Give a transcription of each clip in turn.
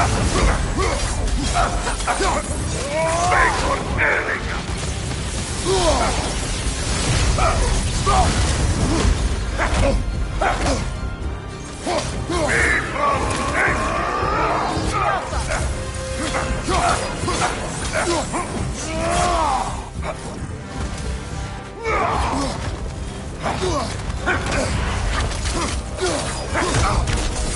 Ugh!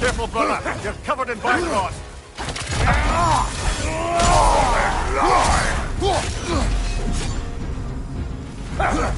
Careful, brother. You're covered in black rot.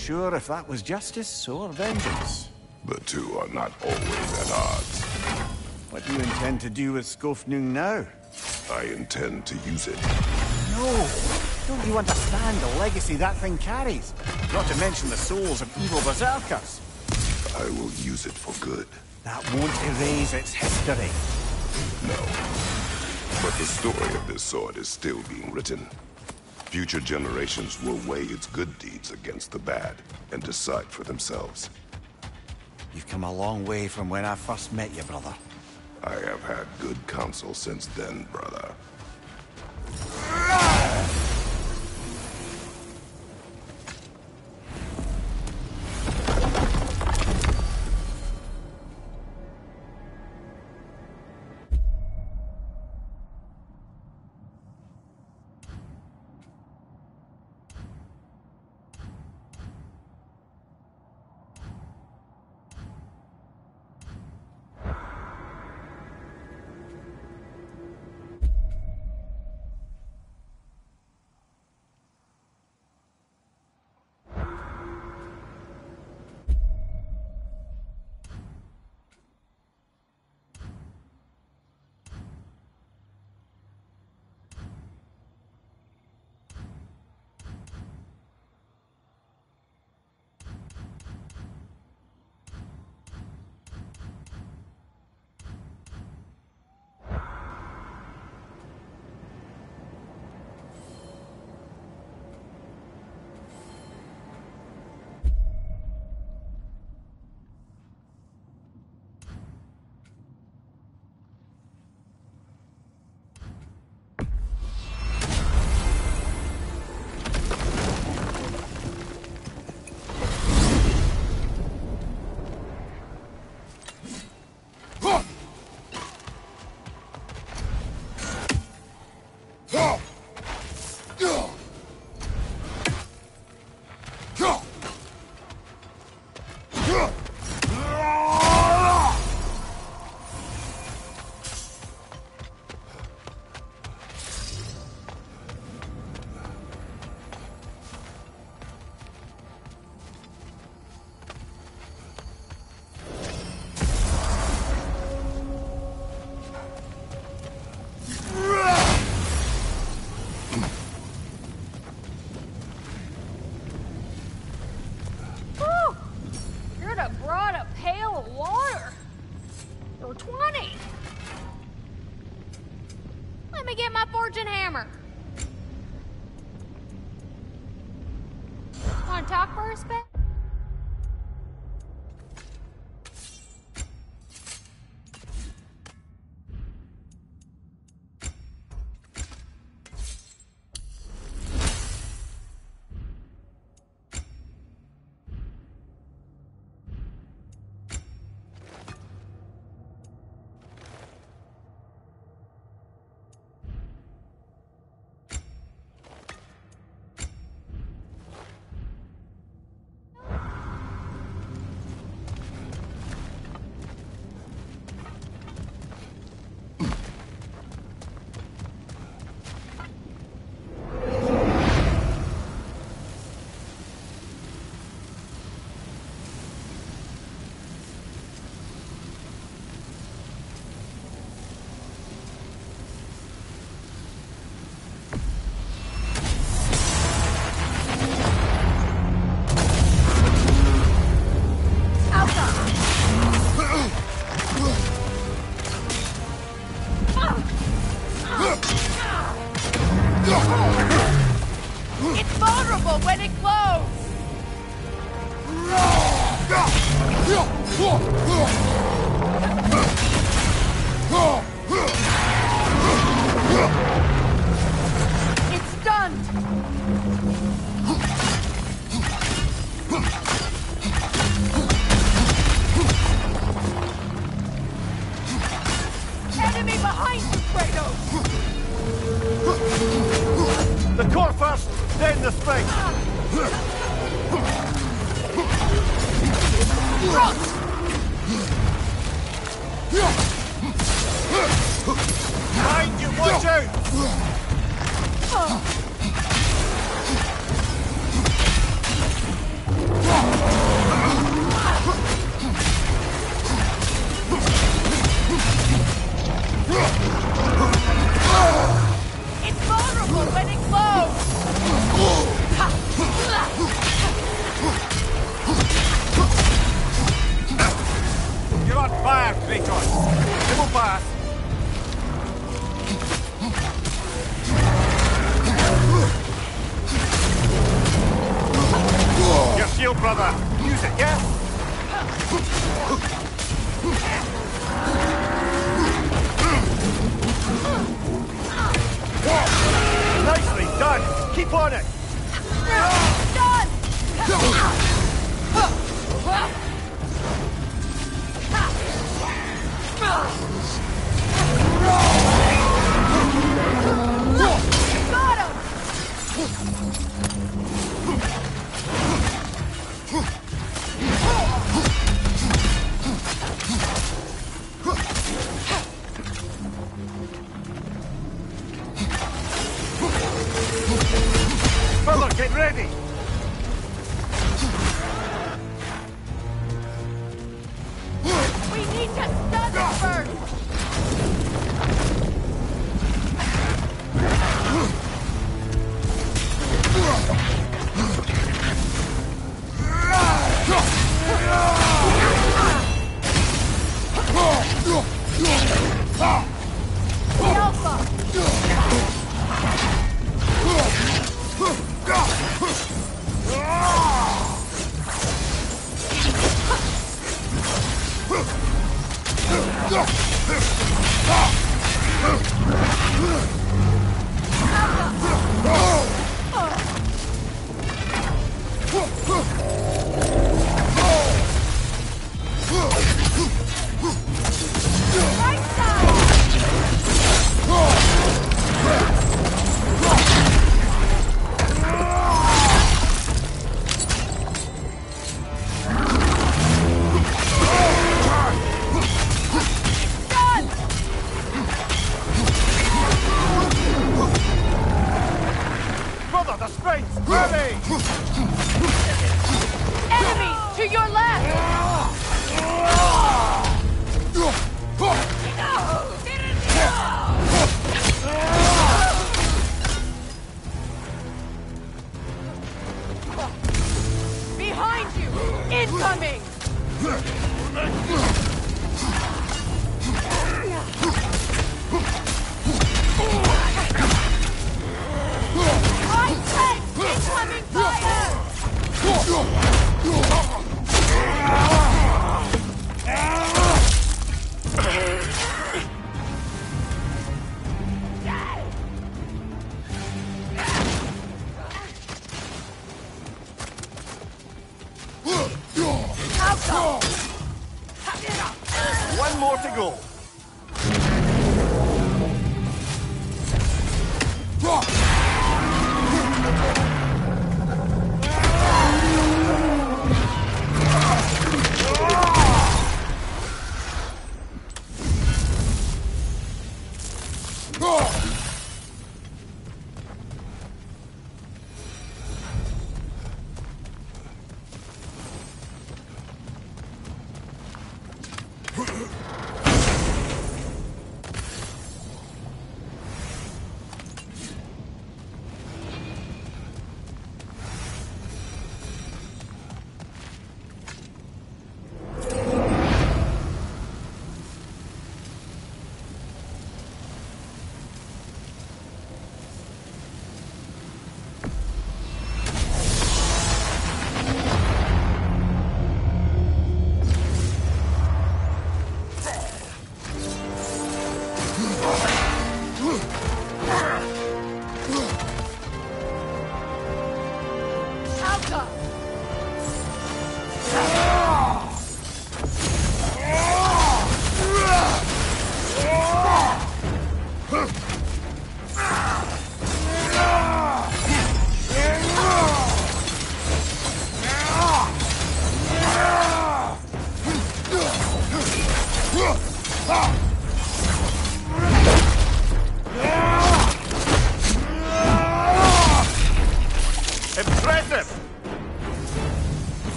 Sure if that was justice or vengeance. The two are not always at odds. What do you intend to do with Skofnung now? I intend to use it. No! Don't you understand the legacy that thing carries? Not to mention the souls of evil berserkers. I will use it for good. That won't erase its history. No. But the story of this sword is still being written. Future generations will weigh its good deeds against the bad and decide for themselves. You've come a long way from when I first met you, brother. I have had good counsel since then, brother. Mind you, watch out! Oh. Fire, Kratos! It will pass! Your shield, brother! Use it, yeah? Whoa. Nicely done! Keep on it!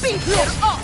Beat him up!